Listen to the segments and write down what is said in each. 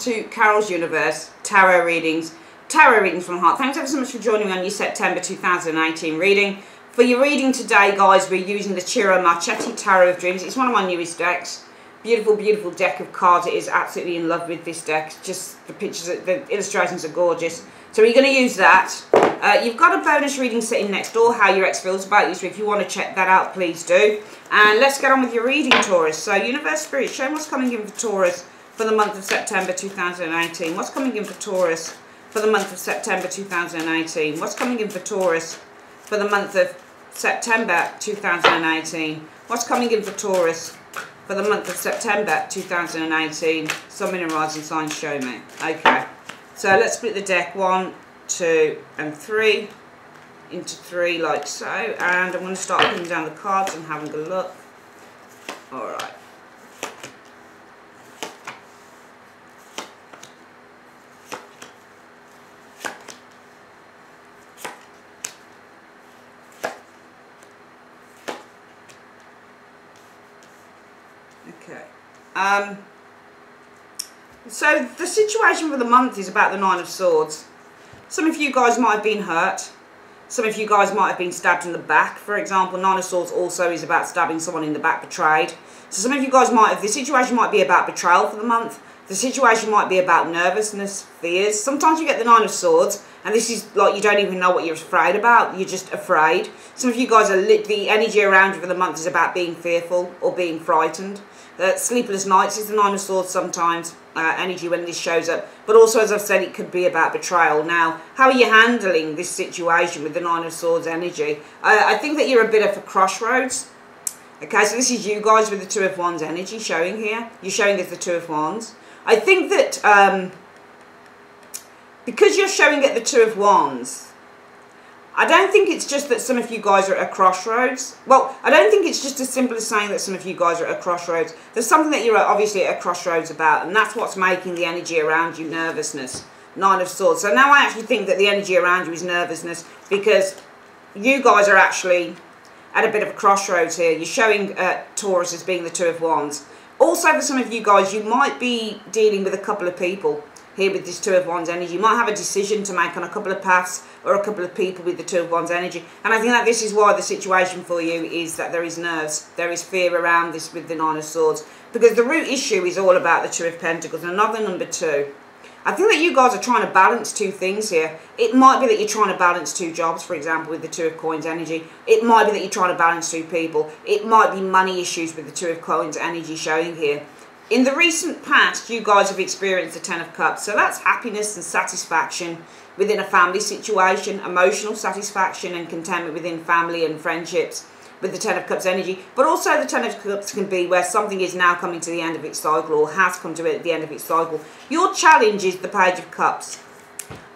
To Carol's Universe, Tarot Readings, Tarot Readings from Heart. Thanks ever so much for joining me on your September 2018 reading. For your reading today, guys, we're using the Ciro Marchetti Tarot of Dreams. It's one of my newest decks. Beautiful, beautiful deck of cards. It is absolutely in love with this deck. Just the pictures, the illustrations are gorgeous. So we're going to use that. Uh, you've got a bonus reading sitting next door, how your ex feels about you. So if you want to check that out, please do. And let's get on with your reading, Taurus. So Universe Spirit, show what's coming in for Taurus for the month of September 2018. What's coming in for Taurus for the month of September 2018? What's coming in for Taurus for the month of September 2018? What's coming in for Taurus for the month of September 2018? Sun, and Rising signs show me. Okay. So let's split the deck. One, two and three into three like so. And I'm going to start putting down the cards and having a look. Alright. Okay. Um, so the situation for the month is about the Nine of Swords. Some of you guys might have been hurt. Some of you guys might have been stabbed in the back. For example, Nine of Swords also is about stabbing someone in the back, betrayed. So some of you guys might have, the situation might be about betrayal for the month. The situation might be about nervousness, fears. Sometimes you get the Nine of Swords, and this is like you don't even know what you're afraid about. You're just afraid. Some of you guys are lit. The energy around you for the month is about being fearful or being frightened. Sleepless nights is the Nine of Swords sometimes. Uh, energy when this shows up. But also, as I've said, it could be about betrayal. Now, how are you handling this situation with the Nine of Swords energy? I think that you're a bit of a crossroads. Okay, so this is you guys with the Two of Wands energy showing here. You're showing us the Two of Wands. I think that um, because you're showing at the Two of Wands, I don't think it's just that some of you guys are at a crossroads. Well, I don't think it's just as simple as saying that some of you guys are at a crossroads. There's something that you're obviously at a crossroads about, and that's what's making the energy around you nervousness. Nine of Swords. So now I actually think that the energy around you is nervousness because you guys are actually at a bit of a crossroads here. You're showing uh, Taurus as being the Two of Wands. Also, for some of you guys, you might be dealing with a couple of people here with this Two of Wands energy. You might have a decision to make on a couple of paths or a couple of people with the Two of Wands energy. And I think that this is why the situation for you is that there is nerves. There is fear around this with the Nine of Swords. Because the root issue is all about the Two of Pentacles. Another number two. I think that you guys are trying to balance two things here. It might be that you're trying to balance two jobs, for example, with the Two of Coins energy. It might be that you're trying to balance two people. It might be money issues with the Two of Coins energy showing here. In the recent past, you guys have experienced the Ten of Cups. So that's happiness and satisfaction within a family situation, emotional satisfaction and contentment within family and friendships with the Ten of Cups energy. But also the Ten of Cups can be where something is now coming to the end of its cycle or has come to the end of its cycle. Your challenge is the Page of Cups.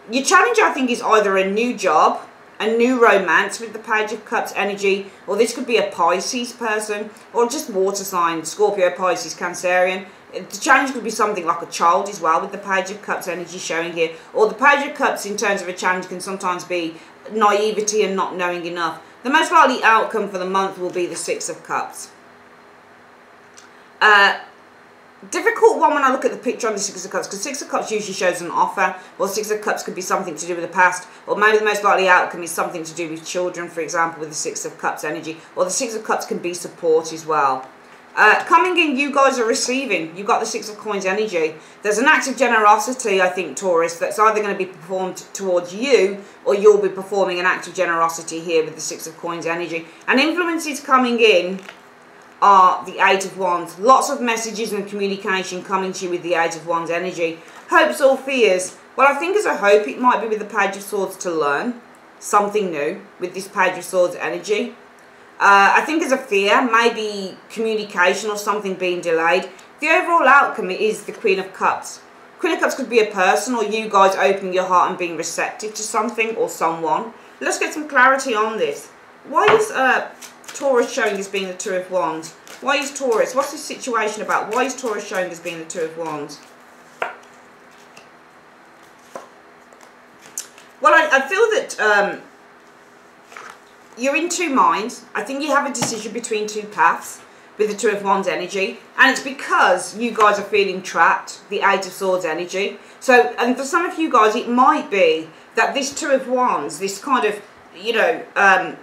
Your challenge, I think, is either a new job, a new romance with the Page of Cups energy, or this could be a Pisces person, or just water sign, Scorpio, Pisces, Cancerian. The challenge could be something like a child as well with the Page of Cups energy showing here. Or the Page of Cups in terms of a challenge can sometimes be naivety and not knowing enough. The most likely outcome for the month will be the Six of Cups. Uh, difficult one when I look at the picture on the Six of Cups, because Six of Cups usually shows an offer, or Six of Cups could be something to do with the past, or maybe the most likely outcome is something to do with children, for example, with the Six of Cups energy, or the Six of Cups can be support as well. Uh, coming in, you guys are receiving. You've got the Six of Coins energy. There's an act of generosity, I think, Taurus, that's either going to be performed towards you or you'll be performing an act of generosity here with the Six of Coins energy. And influences coming in are the Eight of Wands. Lots of messages and communication coming to you with the Eight of Wands energy. Hopes or fears? Well, I think as a hope, it might be with the Page of Swords to learn something new with this Page of Swords energy. Uh, I think as a fear, maybe communication or something being delayed. The overall outcome is the Queen of Cups. Queen of Cups could be a person or you guys opening your heart and being receptive to something or someone. Let's get some clarity on this. Why is uh, Taurus showing as being the Two of Wands? Why is Taurus? What's the situation about? Why is Taurus showing as being the Two of Wands? Well, I, I feel that um, you're in two minds. I think you have a decision between two paths. with the Two of Wands energy. And it's because you guys are feeling trapped, the Eight of Swords energy. So, and for some of you guys, it might be that this Two of Wands, this kind of, you know, um,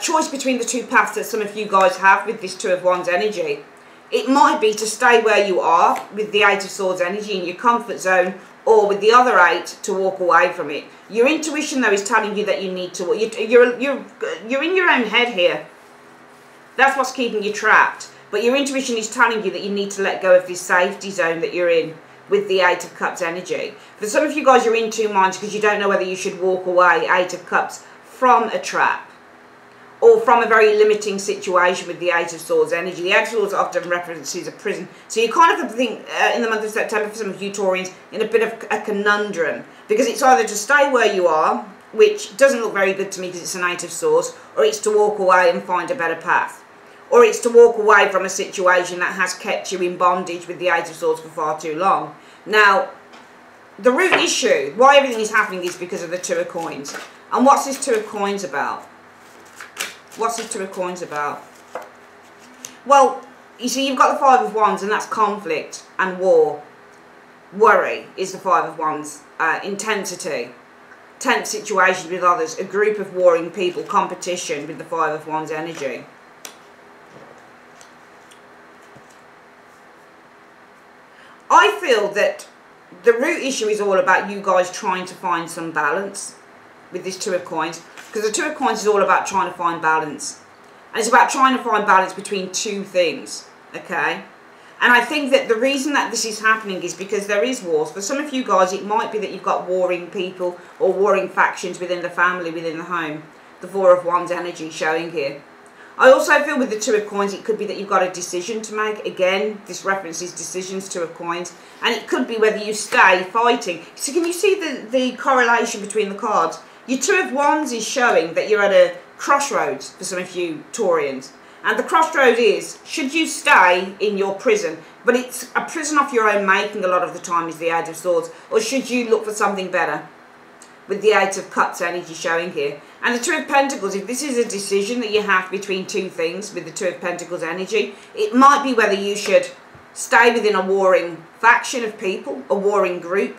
choice between the two paths that some of you guys have with this Two of Wands energy. It might be to stay where you are with the Eight of Swords energy in your comfort zone or with the other eight to walk away from it. Your intuition though is telling you that you need to, you're, you're, you're in your own head here. That's what's keeping you trapped. But your intuition is telling you that you need to let go of this safety zone that you're in with the Eight of Cups energy. For some of you guys, you're in two minds because you don't know whether you should walk away, Eight of Cups, from a trap or from a very limiting situation with the Eight of Swords energy. The Eight of Swords often references a prison. So you kind of think uh, in the month of September for some of you Taurians in a bit of a conundrum because it's either to stay where you are, which doesn't look very good to me because it's an Eight of Swords, or it's to walk away and find a better path. Or it's to walk away from a situation that has kept you in bondage with the Eight of Swords for far too long. Now, the root issue, why everything is happening is because of the Two of Coins. And what's this Two of Coins about? What's the Two of Coins about? Well, you see, you've got the Five of Wands, and that's conflict and war. Worry is the Five of Wands. Uh, intensity. Tense situations with others. A group of warring people. Competition with the Five of Wands energy. I feel that the root issue is all about you guys trying to find some balance with this Two of Coins. Because the Two of Coins is all about trying to find balance. And it's about trying to find balance between two things. Okay? And I think that the reason that this is happening is because there is wars. For some of you guys, it might be that you've got warring people or warring factions within the family, within the home. The Four of Wands energy showing here. I also feel with the Two of Coins, it could be that you've got a decision to make. Again, this references decisions, Two of Coins. And it could be whether you stay fighting. So can you see the, the correlation between the cards? Your Two of Wands is showing that you're at a crossroads for some of you Taurians. And the crossroad is, should you stay in your prison, but it's a prison of your own making a lot of the time is the Eight of Swords, or should you look for something better? With the Eight of Cups energy showing here. And the Two of Pentacles, if this is a decision that you have between two things with the Two of Pentacles energy, it might be whether you should stay within a warring faction of people, a warring group,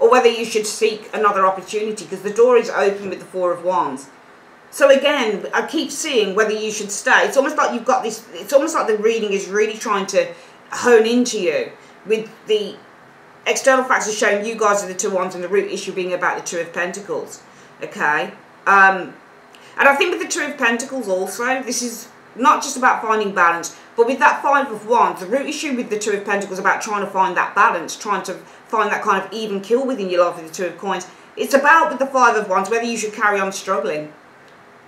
or whether you should seek another opportunity because the door is open with the Four of Wands. So again, I keep seeing whether you should stay. It's almost like you've got this, it's almost like the reading is really trying to hone into you with the external factors showing you guys are the two ones and the root issue being about the two of pentacles. Okay? Um, and I think with the two of pentacles also, this is not just about finding balance, but with that five of wands, the root issue with the two of pentacles about trying to find that balance, trying to find that kind of even kill within your life with the two of coins. It's about with the five of wands whether you should carry on struggling,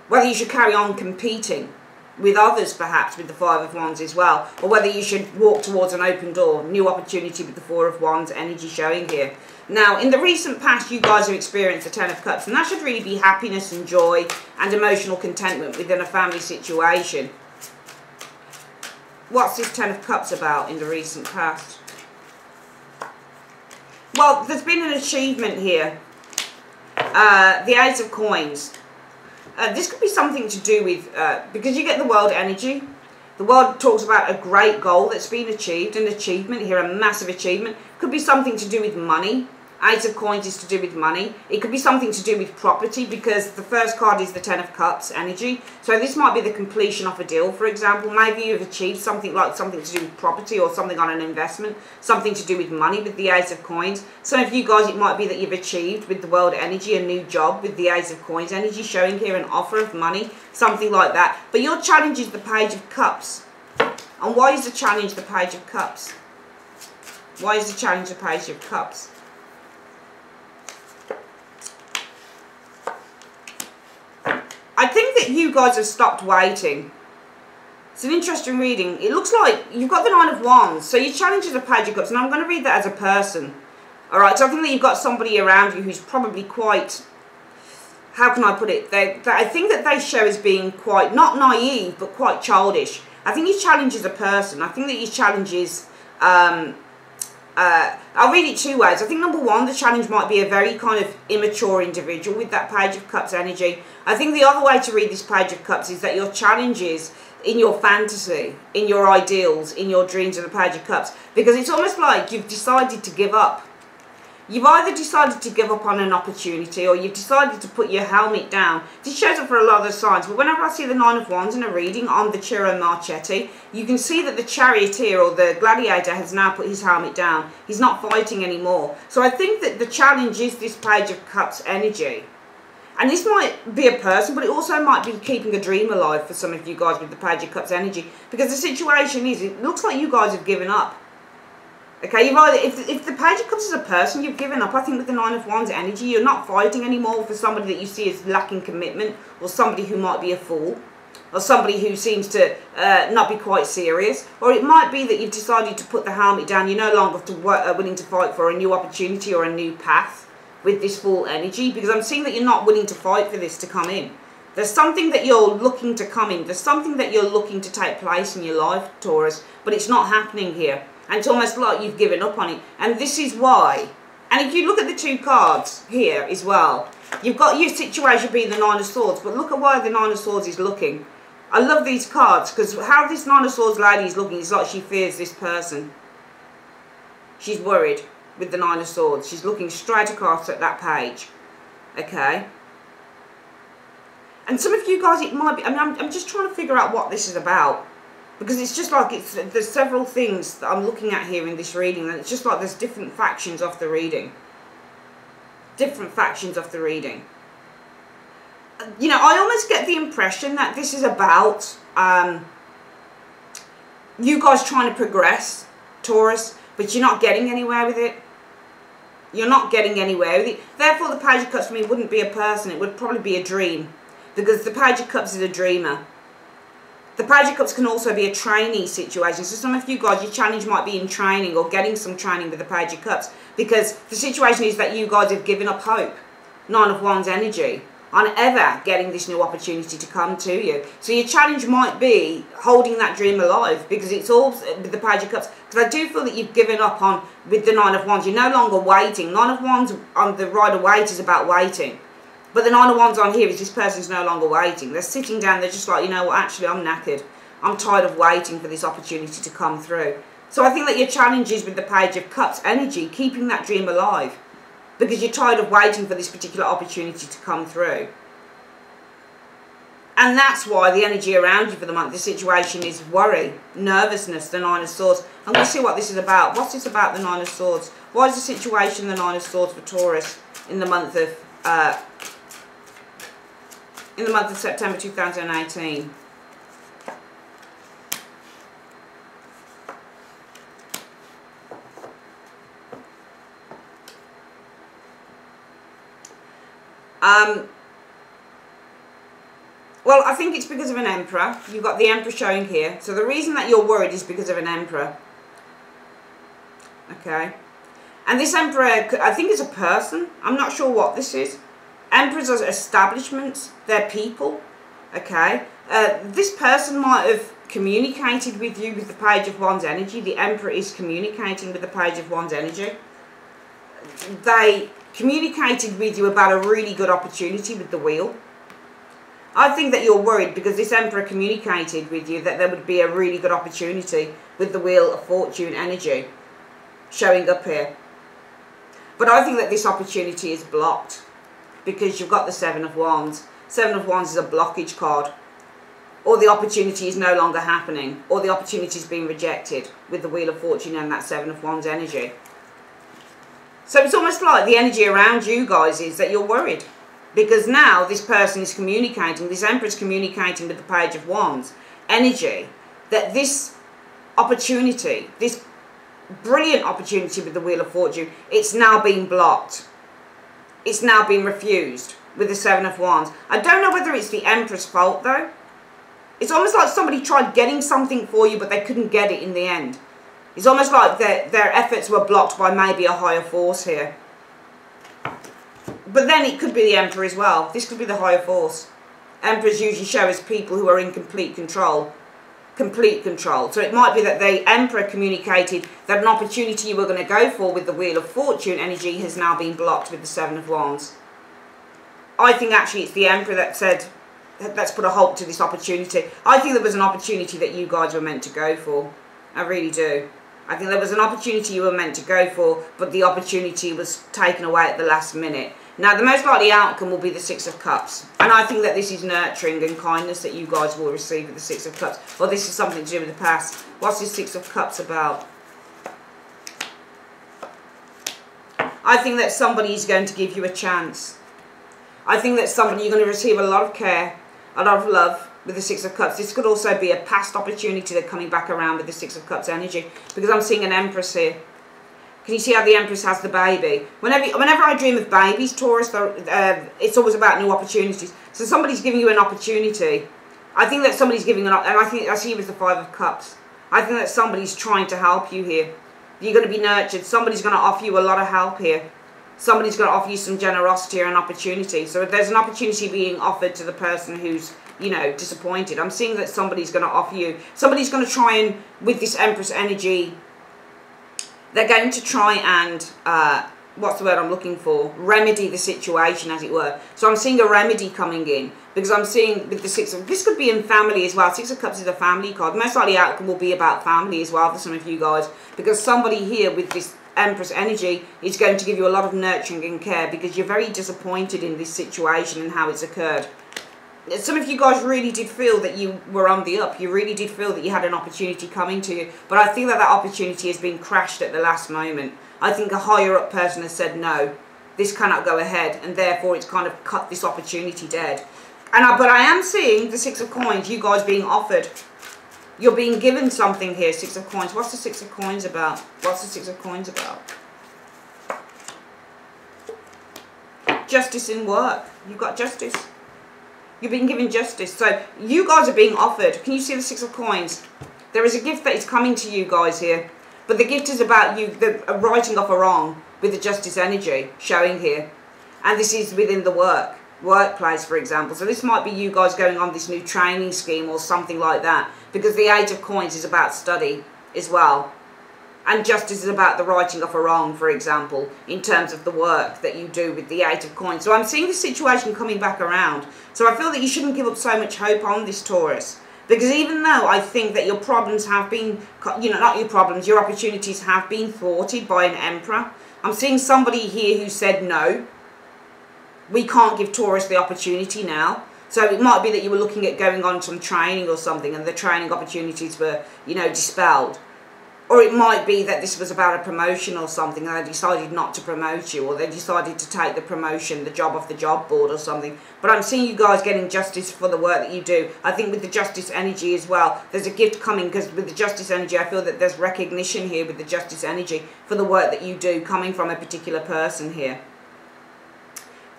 whether you should carry on competing with others perhaps with the five of wands as well, or whether you should walk towards an open door, new opportunity with the four of wands energy showing here. Now, in the recent past, you guys have experienced the Ten of Cups, and that should really be happiness and joy and emotional contentment within a family situation. What's this Ten of Cups about in the recent past? Well, there's been an achievement here. Uh, the Ace of Coins. Uh, this could be something to do with, uh, because you get the world energy. The world talks about a great goal that's been achieved, an achievement here, a massive achievement. Could be something to do with money. Eight of Coins is to do with money. It could be something to do with property because the first card is the Ten of Cups energy. So this might be the completion of a deal, for example. Maybe you've achieved something like something to do with property or something on an investment, something to do with money with the Ace of Coins. Some of you guys, it might be that you've achieved with the World Energy a new job with the Ace of Coins energy, showing here an offer of money, something like that. But your challenge is the Page of Cups. And why is the challenge the Page of Cups? Why is the challenge the Page of Cups? I think that you guys have stopped waiting. It's an interesting reading. It looks like you've got the Nine of Wands. So your challenge is a Page of Cups. And I'm going to read that as a person. Alright, so I think that you've got somebody around you who's probably quite... How can I put it? They, they, I think that they show as being quite, not naive, but quite childish. I think his challenge is a person. I think that his challenge is um, uh, I'll read it two ways. I think number one, the challenge might be a very kind of immature individual with that Page of Cups energy. I think the other way to read this Page of Cups is that your challenge is in your fantasy, in your ideals, in your dreams of the Page of Cups. Because it's almost like you've decided to give up You've either decided to give up on an opportunity or you've decided to put your helmet down. This shows up for a lot of the signs, but whenever I see the Nine of Wands in a reading on the Ciro Marchetti, you can see that the Charioteer or the Gladiator has now put his helmet down. He's not fighting anymore. So I think that the challenge is this Page of Cups energy. And this might be a person, but it also might be keeping a dream alive for some of you guys with the Page of Cups energy. Because the situation is, it looks like you guys have given up. Okay, you've either, if, if the page of cups is a person, you've given up. I think with the nine of wands energy, you're not fighting anymore for somebody that you see as lacking commitment or somebody who might be a fool or somebody who seems to uh, not be quite serious. Or it might be that you've decided to put the helmet down. You're no longer to work, uh, willing to fight for a new opportunity or a new path with this full energy because I'm seeing that you're not willing to fight for this to come in. There's something that you're looking to come in. There's something that you're looking to take place in your life, Taurus, but it's not happening here. And it's almost like you've given up on it. And this is why. And if you look at the two cards here as well, you've got your situation being the Nine of Swords, but look at why the Nine of Swords is looking. I love these cards because how this Nine of Swords lady is looking is like she fears this person. She's worried with the Nine of Swords. She's looking straight across at that page. Okay? And some of you guys, it might be, I mean, I'm, I'm just trying to figure out what this is about because it's just like it's there's several things that I'm looking at here in this reading and it's just like there's different factions of the reading. Different factions of the reading. You know I almost get the impression that this is about um, you guys trying to progress Taurus but you're not getting anywhere with it. You're not getting anywhere with it. Therefore the page of cups for me wouldn't be a person. It would probably be a dream. Because the page of cups is a dreamer the Page of Cups can also be a trainee situation. So some of you guys, your challenge might be in training or getting some training with the Page of Cups because the situation is that you guys have given up hope. Nine of Wands energy on ever getting this new opportunity to come to you. So your challenge might be holding that dream alive because it's all with the Page of Cups. Because I do feel that you've given up on with the Nine of Wands. You're no longer waiting. Nine of Wands on the Rider Waite is about waiting. But the nine of wands on here is this person's no longer waiting. They're sitting down, they're just like, you know what, actually I'm knackered. I'm tired of waiting for this opportunity to come through. So I think that your challenge is with the Page of Cups energy, keeping that dream alive. Because you're tired of waiting for this particular opportunity to come through. And that's why the energy around you for the month, the situation is worry, nervousness, the Nine of Swords. Going to see what this is about. What's this about, the Nine of Swords? Why is the situation the Nine of Swords for Taurus in the month of uh, in the month of September 2018. Um, well, I think it's because of an emperor. You've got the emperor showing here. So the reason that you're worried is because of an emperor. Okay. And this emperor, I think is a person. I'm not sure what this is. Emperors are establishments, they're people, okay? Uh, this person might have communicated with you with the Page of Wands energy. The Emperor is communicating with the Page of Wands energy. They communicated with you about a really good opportunity with the Wheel. I think that you're worried because this Emperor communicated with you that there would be a really good opportunity with the Wheel of Fortune energy showing up here. But I think that this opportunity is blocked because you've got the Seven of Wands. Seven of Wands is a blockage card. Or the opportunity is no longer happening. Or the opportunity is being rejected with the Wheel of Fortune and that Seven of Wands energy. So it's almost like the energy around you guys is that you're worried. Because now this person is communicating, this Emperor is communicating with the Page of Wands energy that this opportunity, this brilliant opportunity with the Wheel of Fortune, it's now being blocked it's now been refused with the Seven of Wands. I don't know whether it's the Empress' fault though. It's almost like somebody tried getting something for you but they couldn't get it in the end. It's almost like their, their efforts were blocked by maybe a higher force here. But then it could be the Emperor as well. This could be the higher force. Emperors usually show as people who are in complete control. Complete control. So it might be that the Emperor communicated that an opportunity you were going to go for with the Wheel of Fortune energy has now been blocked with the Seven of Wands. I think actually it's the Emperor that said, let's put a halt to this opportunity. I think there was an opportunity that you guys were meant to go for. I really do. I think there was an opportunity you were meant to go for, but the opportunity was taken away at the last minute. Now, the most likely outcome will be the Six of Cups. And I think that this is nurturing and kindness that you guys will receive with the Six of Cups. Or this is something to do with the past. What's the Six of Cups about? I think that somebody is going to give you a chance. I think that somebody, you're going to receive a lot of care, a lot of love with the Six of Cups. This could also be a past opportunity that coming back around with the Six of Cups energy. Because I'm seeing an Empress here. Can you see how the Empress has the baby? Whenever, whenever I dream of babies, Taurus, uh, it's always about new opportunities. So somebody's giving you an opportunity. I think that somebody's giving an, and I think I see you the Five of Cups. I think that somebody's trying to help you here. You're going to be nurtured. Somebody's going to offer you a lot of help here. Somebody's going to offer you some generosity or an opportunity. So there's an opportunity being offered to the person who's, you know, disappointed, I'm seeing that somebody's going to offer you, somebody's going to try and, with this Empress energy, they're going to try and, uh, what's the word I'm looking for, remedy the situation, as it were. So I'm seeing a remedy coming in, because I'm seeing with the Six of, this could be in family as well. Six of Cups is a family card. Most likely outcome will be about family as well for some of you guys, because somebody here with this Empress energy is going to give you a lot of nurturing and care because you're very disappointed in this situation and how it's occurred some of you guys really did feel that you were on the up. You really did feel that you had an opportunity coming to you. But I think that that opportunity has been crashed at the last moment. I think a higher up person has said, no, this cannot go ahead. And therefore, it's kind of cut this opportunity dead. And I, But I am seeing the Six of Coins, you guys being offered. You're being given something here, Six of Coins. What's the Six of Coins about? What's the Six of Coins about? Justice in work. You've got justice. You're been given justice. So you guys are being offered. Can you see the Six of Coins? There is a gift that is coming to you guys here. But the gift is about you the, writing off a wrong with the justice energy showing here. And this is within the work, workplace, for example. So this might be you guys going on this new training scheme or something like that. Because the Eight of Coins is about study as well. And justice is about the righting of a wrong, for example, in terms of the work that you do with the Eight of Coins. So I'm seeing the situation coming back around. So I feel that you shouldn't give up so much hope on this Taurus. Because even though I think that your problems have been, you know, not your problems, your opportunities have been thwarted by an emperor, I'm seeing somebody here who said no. We can't give Taurus the opportunity now. So it might be that you were looking at going on some training or something and the training opportunities were, you know, dispelled. Or it might be that this was about a promotion or something and they decided not to promote you or they decided to take the promotion, the job off the job board or something. But I'm seeing you guys getting justice for the work that you do. I think with the justice energy as well, there's a gift coming because with the justice energy, I feel that there's recognition here with the justice energy for the work that you do coming from a particular person here.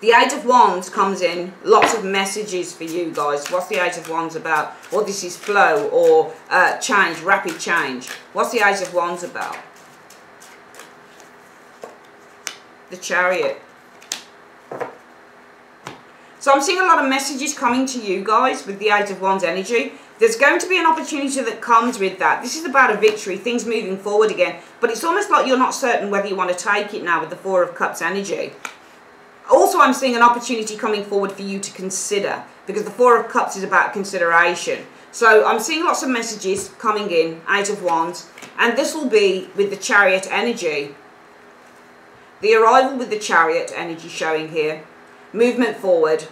The Eight of Wands comes in, lots of messages for you guys. What's the Eight of Wands about? Or this is flow or uh, change, rapid change. What's the Eight of Wands about? The Chariot. So I'm seeing a lot of messages coming to you guys with the Eight of Wands energy. There's going to be an opportunity that comes with that. This is about a victory, things moving forward again. But it's almost like you're not certain whether you want to take it now with the Four of Cups energy also I'm seeing an opportunity coming forward for you to consider because the Four of Cups is about consideration. So I'm seeing lots of messages coming in, Eight of Wands, and this will be with the Chariot energy. The arrival with the Chariot energy showing here, movement forward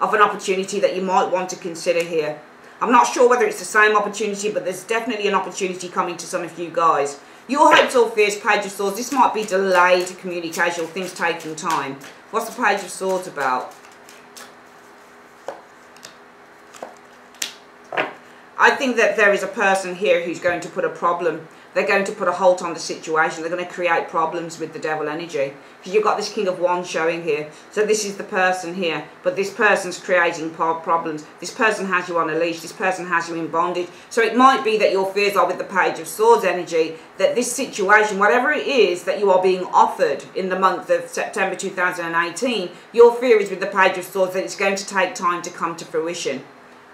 of an opportunity that you might want to consider here. I'm not sure whether it's the same opportunity, but there's definitely an opportunity coming to some of you guys. Your hopes or fears, Page of Swords, this might be delayed communication things taking time. What's the Page of Swords about? I think that there is a person here who's going to put a problem they're going to put a halt on the situation. They're going to create problems with the devil energy. Because you've got this King of Wands showing here. So this is the person here. But this person's creating problems. This person has you on a leash. This person has you in bondage. So it might be that your fears are with the Page of Swords energy. That this situation, whatever it is that you are being offered in the month of September 2018, your fear is with the Page of Swords that it's going to take time to come to fruition.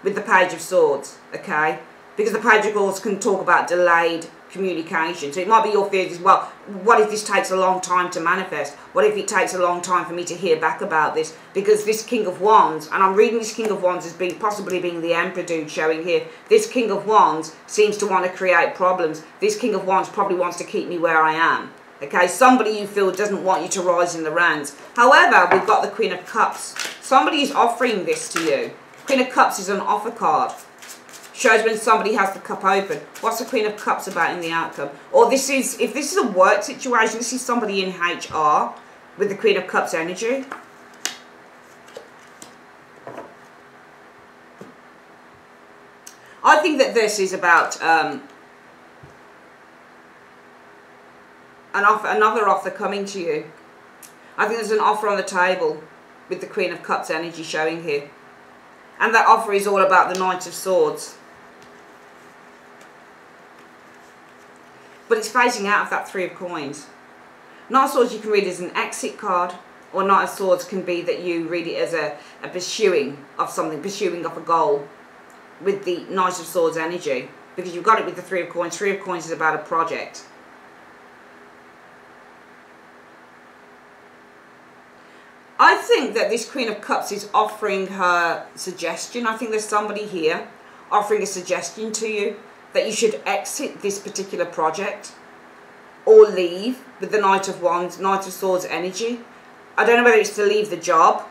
With the Page of Swords. Okay? because the page of swords can talk about delayed communication. So it might be your fears as well. What if this takes a long time to manifest? What if it takes a long time for me to hear back about this? Because this King of Wands, and I'm reading this King of Wands as being possibly being the Emperor dude showing here. This King of Wands seems to want to create problems. This King of Wands probably wants to keep me where I am. Okay, somebody you feel doesn't want you to rise in the ranks. However, we've got the Queen of Cups. Somebody is offering this to you. Queen of Cups is an offer card. Shows when somebody has the cup open. What's the Queen of Cups about in the outcome? Or this is, if this is a work situation, this is somebody in HR with the Queen of Cups energy. I think that this is about um, an offer, another offer coming to you. I think there's an offer on the table with the Queen of Cups energy showing here. And that offer is all about the Knight of Swords. But it's phasing out of that three of coins. Knight of Swords you can read as an exit card, or Knight of Swords can be that you read it as a, a pursuing of something, pursuing of a goal with the Knight of Swords energy. Because you've got it with the Three of Coins. Three of Coins is about a project. I think that this Queen of Cups is offering her suggestion. I think there's somebody here offering a suggestion to you that you should exit this particular project or leave with the Knight of Wands, Knight of Swords energy. I don't know whether it's to leave the job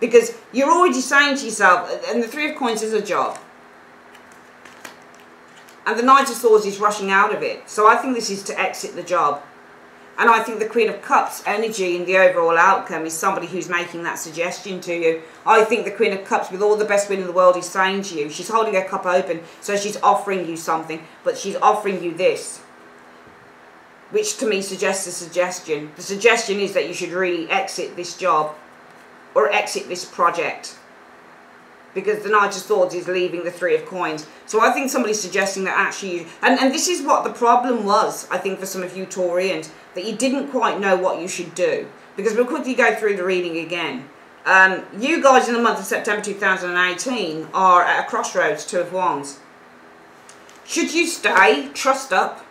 because you're already saying to yourself, and the Three of Coins is a job. And the Knight of Swords is rushing out of it. So I think this is to exit the job. And I think the Queen of Cups energy in the overall outcome is somebody who's making that suggestion to you. I think the Queen of Cups, with all the best will in the world, is saying to you, she's holding her cup open, so she's offering you something, but she's offering you this. Which to me suggests a suggestion. The suggestion is that you should really exit this job or exit this project because the Knight of Swords is leaving the Three of Coins. So I think somebody's suggesting that actually, and, and this is what the problem was, I think, for some of you Taurians, that you didn't quite know what you should do. Because we'll quickly go through the reading again. Um, you guys in the month of September 2018 are at a crossroads, Two of Wands. Should you stay, trust up?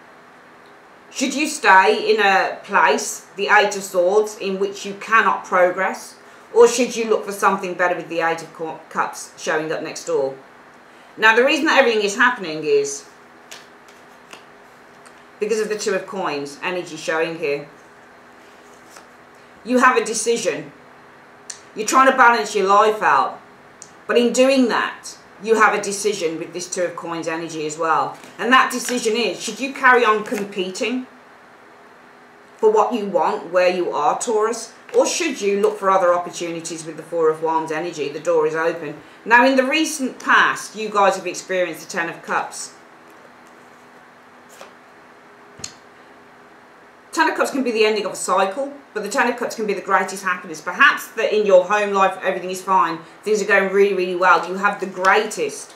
Should you stay in a place, the Eight of Swords, in which you cannot progress? Or should you look for something better with the Eight of Cups showing up next door? Now, the reason that everything is happening is because of the Two of Coins energy showing here. You have a decision. You're trying to balance your life out. But in doing that, you have a decision with this Two of Coins energy as well. And that decision is, should you carry on competing for what you want, where you are, Taurus? Or should you look for other opportunities with the Four of Wands energy? The door is open. Now, in the recent past, you guys have experienced the Ten of Cups. Ten of Cups can be the ending of a cycle, but the Ten of Cups can be the greatest happiness. Perhaps that in your home life, everything is fine. Things are going really, really well. You have the greatest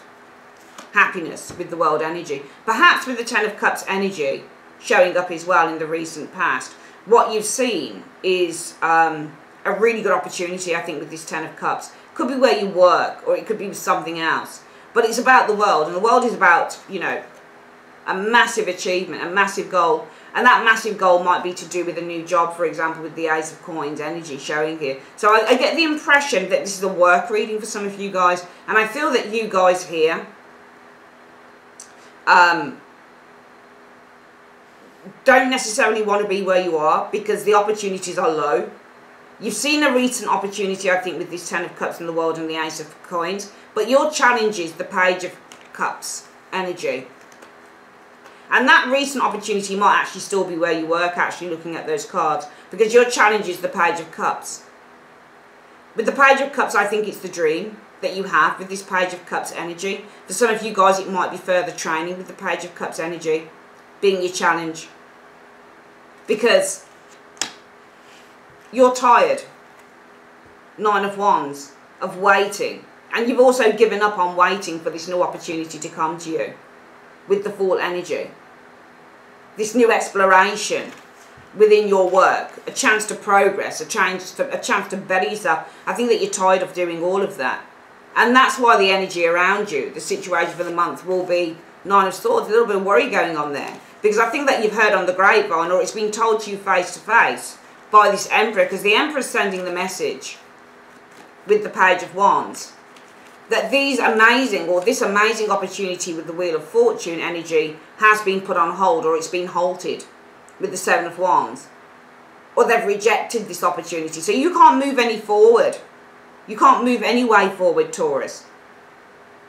happiness with the world energy. Perhaps with the Ten of Cups energy showing up as well in the recent past what you've seen is um, a really good opportunity, I think, with this Ten of Cups. Could be where you work, or it could be something else. But it's about the world, and the world is about, you know, a massive achievement, a massive goal. And that massive goal might be to do with a new job, for example, with the Ace of Coins energy showing here. So I, I get the impression that this is a work reading for some of you guys. And I feel that you guys here um, don't necessarily want to be where you are because the opportunities are low. You've seen a recent opportunity, I think, with this Ten of Cups in the world and the Ace of Coins. But your challenge is the Page of Cups energy. And that recent opportunity might actually still be where you work, actually looking at those cards. Because your challenge is the Page of Cups. With the Page of Cups, I think it's the dream that you have with this Page of Cups energy. For some of you guys, it might be further training with the Page of Cups energy being your challenge. Because you're tired, Nine of Wands, of waiting. And you've also given up on waiting for this new opportunity to come to you with the Fool energy. This new exploration within your work, a chance to progress, a chance to, a chance to better yourself. I think that you're tired of doing all of that. And that's why the energy around you, the situation for the month will be Nine of Swords, a little bit of worry going on there. Because I think that you've heard on the grapevine or it's been told to you face to face by this Emperor, because the Emperor's sending the message with the Page of Wands that these amazing or this amazing opportunity with the Wheel of Fortune energy has been put on hold or it's been halted with the Seven of Wands. Or they've rejected this opportunity. So you can't move any forward. You can't move any way forward, Taurus.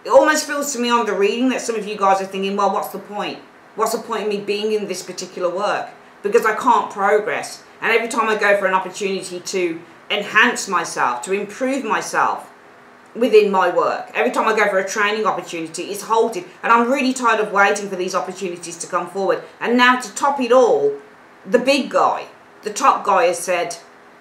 It almost feels to me on the reading that some of you guys are thinking, well, what's the point? What's the point of me being in this particular work? Because I can't progress. And every time I go for an opportunity to enhance myself, to improve myself within my work, every time I go for a training opportunity, it's halted. And I'm really tired of waiting for these opportunities to come forward. And now to top it all, the big guy, the top guy has said,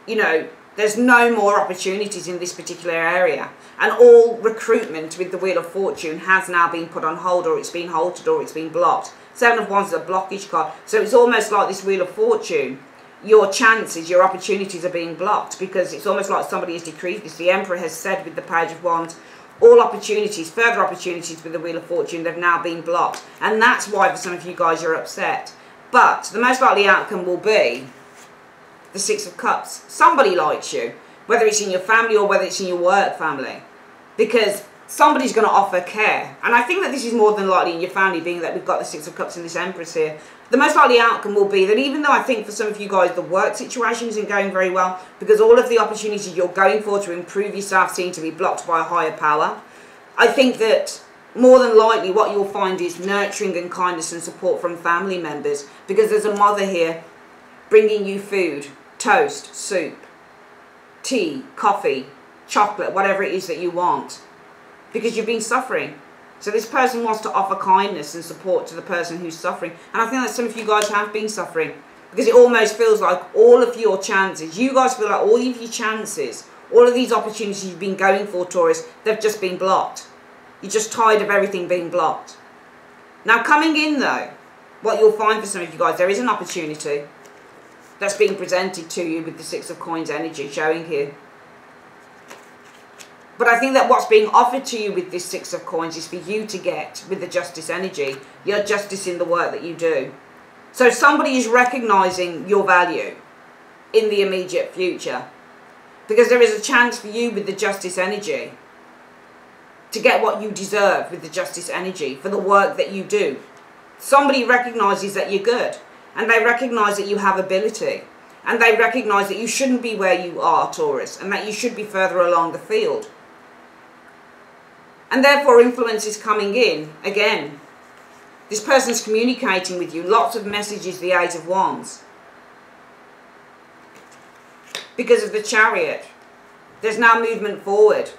you know, there's no more opportunities in this particular area. And all recruitment with the Wheel of Fortune has now been put on hold or it's been halted or it's been blocked. Seven of Wands is a blockage card. So it's almost like this Wheel of Fortune. Your chances, your opportunities are being blocked because it's almost like somebody has decreed this. The Emperor has said with the Page of Wands, all opportunities, further opportunities with the Wheel of Fortune, they've now been blocked. And that's why for some of you guys you're upset. But the most likely outcome will be the Six of Cups. Somebody likes you, whether it's in your family or whether it's in your work family. Because somebody's going to offer care. And I think that this is more than likely in your family, being that we've got the Six of Cups and this Empress here. The most likely outcome will be that even though I think for some of you guys the work situation isn't going very well, because all of the opportunities you're going for to improve yourself seem to be blocked by a higher power, I think that more than likely what you'll find is nurturing and kindness and support from family members, because there's a mother here bringing you food, toast, soup, tea, coffee, chocolate, whatever it is that you want because you've been suffering. So this person wants to offer kindness and support to the person who's suffering. And I think that some of you guys have been suffering because it almost feels like all of your chances, you guys feel like all of your chances, all of these opportunities you've been going for, Taurus, they've just been blocked. You're just tired of everything being blocked. Now coming in though, what you'll find for some of you guys, there is an opportunity that's being presented to you with the Six of Coins energy showing here. But I think that what's being offered to you with this Six of Coins is for you to get, with the Justice energy, your justice in the work that you do. So somebody is recognizing your value in the immediate future. Because there is a chance for you with the Justice energy to get what you deserve with the Justice energy for the work that you do. Somebody recognizes that you're good and they recognize that you have ability and they recognize that you shouldn't be where you are, Taurus, and that you should be further along the field. And therefore influence is coming in again. This person's communicating with you. Lots of messages, the Eight of Wands. Because of the chariot. There's now movement forward.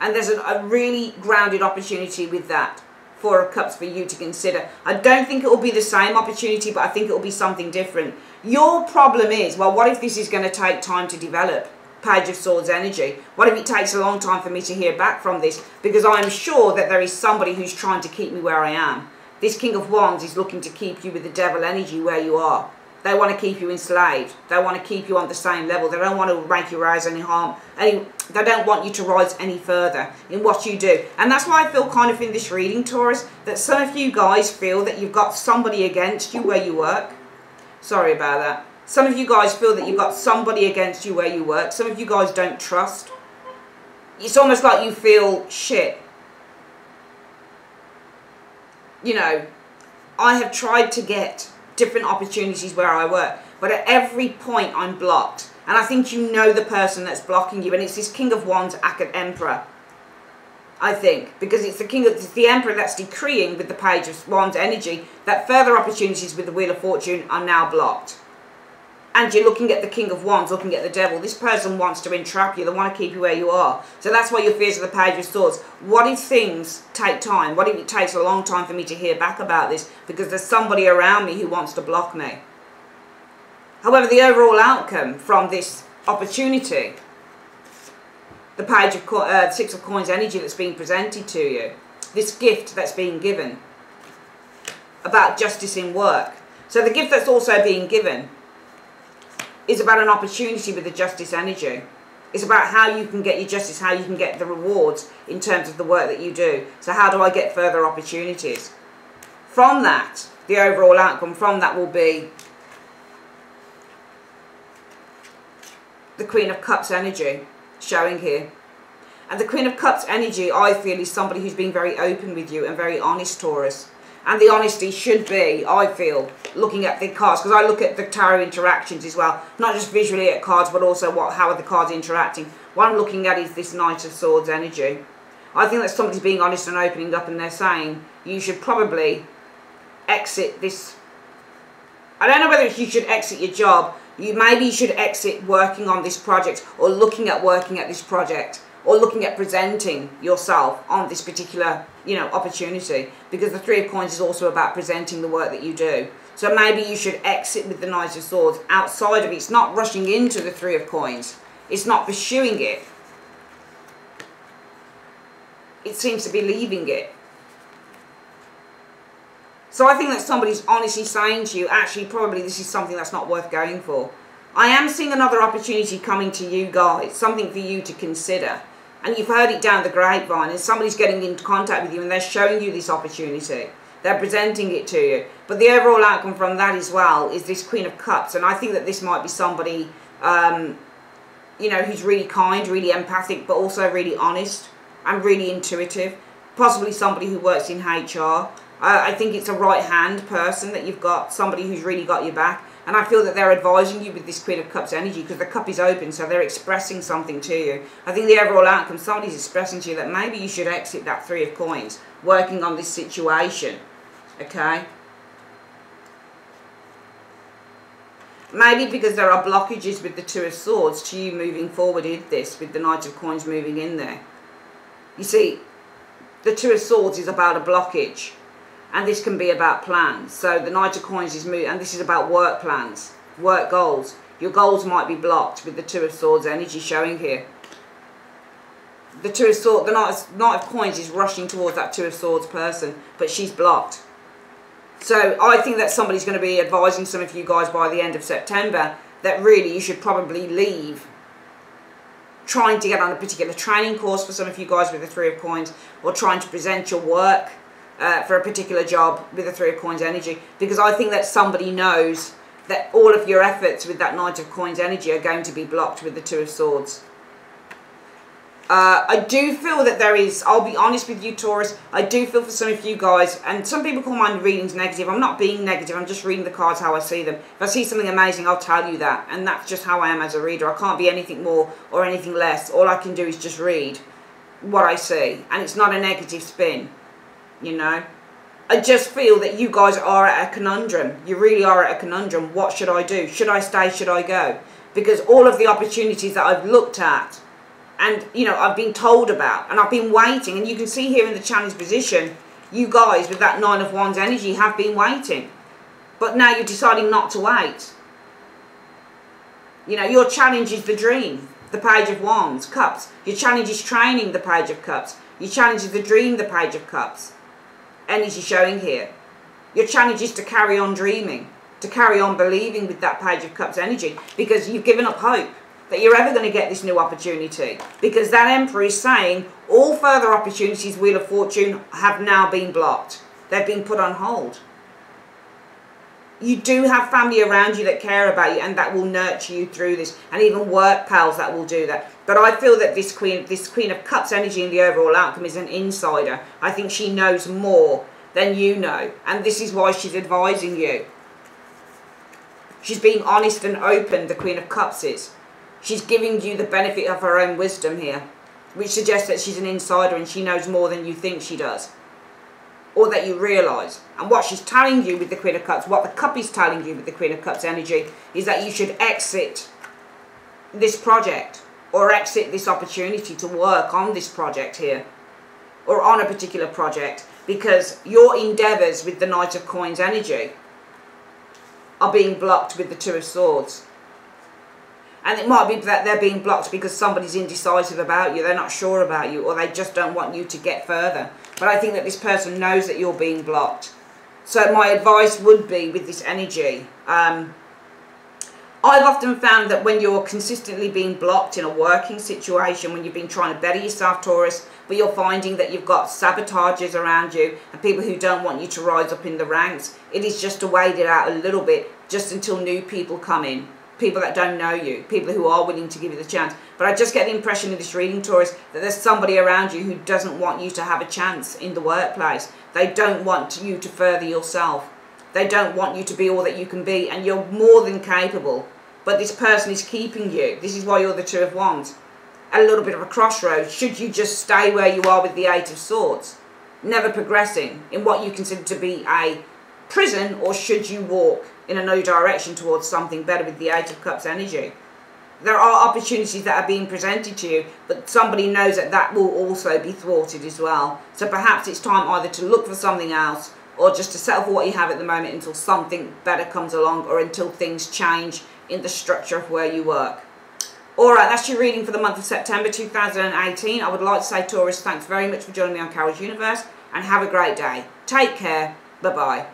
And there's a, a really grounded opportunity with that. Four of Cups for you to consider. I don't think it will be the same opportunity, but I think it will be something different. Your problem is, well, what if this is going to take time to develop? Page of Swords energy. What if it takes a long time for me to hear back from this? Because I'm sure that there is somebody who's trying to keep me where I am. This King of Wands is looking to keep you with the devil energy where you are. They want to keep you enslaved. They want to keep you on the same level. They don't want to make you rise any harm. Any, they don't want you to rise any further in what you do. And that's why I feel kind of in this reading, Taurus, that some of you guys feel that you've got somebody against you where you work. Sorry about that. Some of you guys feel that you've got somebody against you where you work. Some of you guys don't trust. It's almost like you feel shit. You know, I have tried to get different opportunities where I work, but at every point I'm blocked. And I think you know the person that's blocking you, and it's this King of Wands, Emperor. I think, because it's the King of it's the Emperor that's decreeing with the Page of Wands energy that further opportunities with the Wheel of Fortune are now blocked and you're looking at the King of Wands, looking at the Devil. This person wants to entrap you. They want to keep you where you are. So that's why your fears of the Page of Swords. What if things take time? What if it takes a long time for me to hear back about this? Because there's somebody around me who wants to block me. However, the overall outcome from this opportunity, the Page of uh, Six of Coins energy that's being presented to you, this gift that's being given about justice in work. So the gift that's also being given is about an opportunity with the justice energy. It's about how you can get your justice, how you can get the rewards in terms of the work that you do. So how do I get further opportunities? from that, the overall outcome from that will be the Queen of Cups energy showing here. And the Queen of Cups energy, I feel, is somebody who's been very open with you and very honest, Taurus. And the honesty should be, I feel, looking at the cards, because I look at the tarot interactions as well, not just visually at cards, but also what how are the cards interacting. What I'm looking at is this Knight of Swords energy. I think that somebody's being honest and opening up and they're saying, you should probably exit this. I don't know whether you should exit your job. You maybe you should exit working on this project or looking at working at this project or looking at presenting yourself on this particular, you know, opportunity. Because the Three of Coins is also about presenting the work that you do. So maybe you should exit with the Knight of Swords outside of it. It's not rushing into the Three of Coins. It's not pursuing it. It seems to be leaving it. So I think that somebody's honestly saying to you, actually, probably this is something that's not worth going for. I am seeing another opportunity coming to you guys, something for you to consider. And you've heard it down the grapevine, and somebody's getting into contact with you and they're showing you this opportunity. They're presenting it to you. But the overall outcome from that as well is this Queen of Cups. And I think that this might be somebody, um, you know, who's really kind, really empathic, but also really honest and really intuitive. Possibly somebody who works in HR. I think it's a right hand person that you've got, somebody who's really got your back. And I feel that they're advising you with this Queen of Cups energy because the cup is open, so they're expressing something to you. I think the overall outcome, somebody's expressing to you that maybe you should exit that Three of Coins, working on this situation. Okay? Maybe because there are blockages with the Two of Swords to you moving forward in this, with the Knight of Coins moving in there. You see, the Two of Swords is about a blockage and this can be about plans. So the Knight of Coins is moving, and this is about work plans, work goals. Your goals might be blocked with the Two of Swords energy showing here. The Two of Swords, the Knight of, Knight of Coins is rushing towards that Two of Swords person, but she's blocked. So I think that somebody's going to be advising some of you guys by the end of September that really you should probably leave trying to get on a particular training course for some of you guys with the Three of Coins or trying to present your work uh, for a particular job with the Three of Coins energy because I think that somebody knows that all of your efforts with that Knight of Coins energy are going to be blocked with the Two of Swords. Uh, I do feel that there is, I'll be honest with you Taurus, I do feel for some of you guys, and some people call my readings negative, I'm not being negative, I'm just reading the cards how I see them. If I see something amazing, I'll tell you that, and that's just how I am as a reader. I can't be anything more or anything less. All I can do is just read what I see, and it's not a negative spin you know. I just feel that you guys are at a conundrum. You really are at a conundrum. What should I do? Should I stay? Should I go? Because all of the opportunities that I've looked at and, you know, I've been told about and I've been waiting. And you can see here in the challenge position, you guys with that Nine of Wands energy have been waiting. But now you're deciding not to wait. You know, your challenge is the dream, the Page of Wands, Cups. Your challenge is training, the Page of Cups. Your challenge is the dream, the Page of Cups energy showing here. Your challenge is to carry on dreaming, to carry on believing with that Page of Cups energy because you've given up hope that you're ever going to get this new opportunity because that Emperor is saying all further opportunities, Wheel of Fortune, have now been blocked. They've been put on hold you do have family around you that care about you and that will nurture you through this and even work pals that will do that. But i feel that this queen this queen of cups energy in the overall outcome is an insider. I think she knows more than you know and this is why she's advising you. She's being honest and open the queen of cups is. She's giving you the benefit of her own wisdom here which suggests that she's an insider and she knows more than you think she does or that you realise. And what she's telling you with the Queen of Cups, what the cup is telling you with the Queen of Cups energy, is that you should exit this project or exit this opportunity to work on this project here or on a particular project because your endeavours with the Knight of Coins energy are being blocked with the Two of Swords. And it might be that they're being blocked because somebody's indecisive about you, they're not sure about you, or they just don't want you to get further. But I think that this person knows that you're being blocked. So my advice would be with this energy, um, I've often found that when you're consistently being blocked in a working situation, when you've been trying to better yourself, Taurus, but you're finding that you've got sabotagers around you and people who don't want you to rise up in the ranks, it is just to wait it out a little bit just until new people come in. People that don't know you, people who are willing to give you the chance. But I just get the impression in this reading, Taurus, that there's somebody around you who doesn't want you to have a chance in the workplace. They don't want you to further yourself. They don't want you to be all that you can be, and you're more than capable. But this person is keeping you. This is why you're the Two of Wands a little bit of a crossroads. Should you just stay where you are with the Eight of Swords, never progressing in what you consider to be a prison, or should you walk in a new direction towards something better with the Eight of Cups energy? There are opportunities that are being presented to you, but somebody knows that that will also be thwarted as well. So perhaps it's time either to look for something else or just to settle for what you have at the moment until something better comes along or until things change in the structure of where you work. Alright, that's your reading for the month of September 2018. I would like to say, Taurus, thanks very much for joining me on Carol's Universe and have a great day. Take care. Bye-bye.